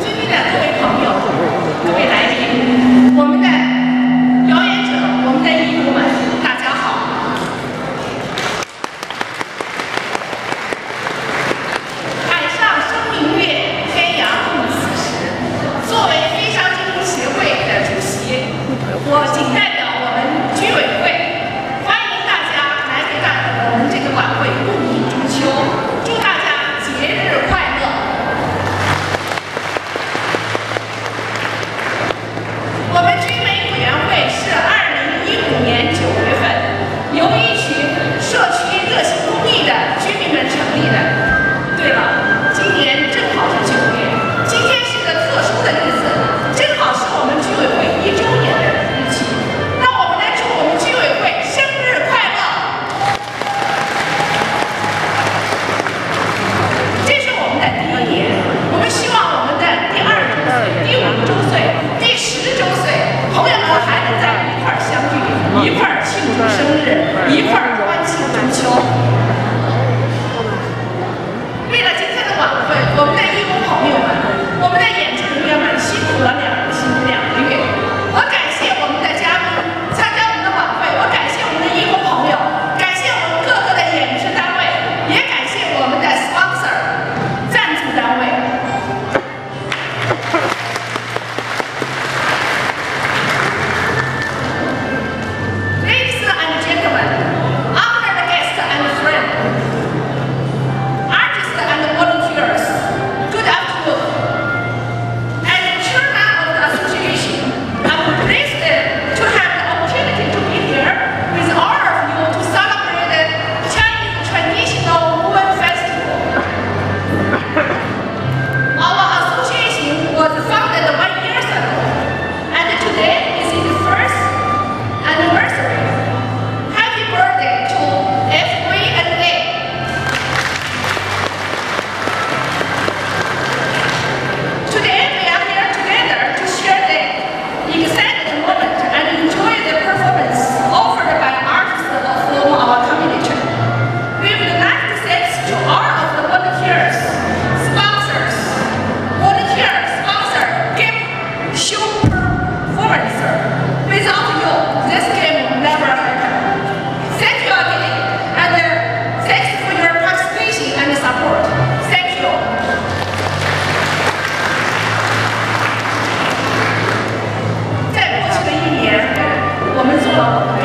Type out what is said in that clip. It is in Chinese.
尊敬的各位朋友、各位来宾，我们的表演者、我们的艺人们，大家好。海上生明月，天涯共此时。作为推商精英协会的主席，我敬。一块儿欢庆篮球。Thank you.